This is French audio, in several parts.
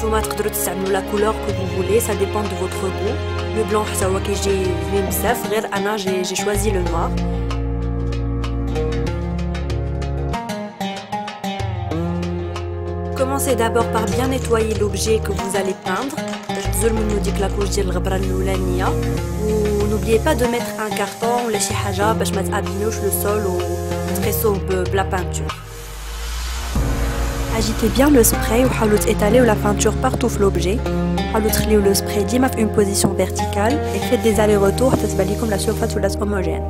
نتوما تقدروا تستعملوا لا couleur que vous voulez ça dépend de votre goût le blanc حتى هو كيجي زوين بزاف غير انا جي جي choisi le noir Commencez d'abord par bien nettoyer l'objet que vous allez peindre باش تزول منو ديك لاكوش ديال الغبره الاولانيه و n'oubliez pas de mettre un carton ولا شي حاجه باش ما تابيميوش لو سول و تقيسوه بلا peinture Agitez bien le spray ou halout étaler ou la peinture partout sur l'objet. Halout le spray dima une position verticale et faites des allers-retours pour comme la surface ou la homogène.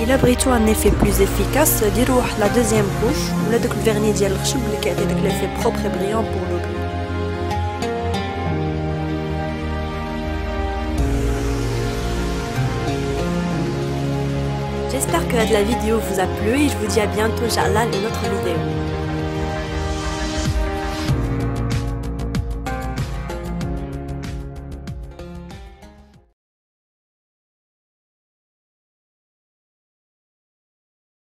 Il abrite un effet plus efficace, dirou la deuxième couche ou la vernis dial l'effet propre et brillant pour l'objet. J'espère que la vidéo vous a plu et je vous dis à bientôt, Inch'Allah, une autre vidéo.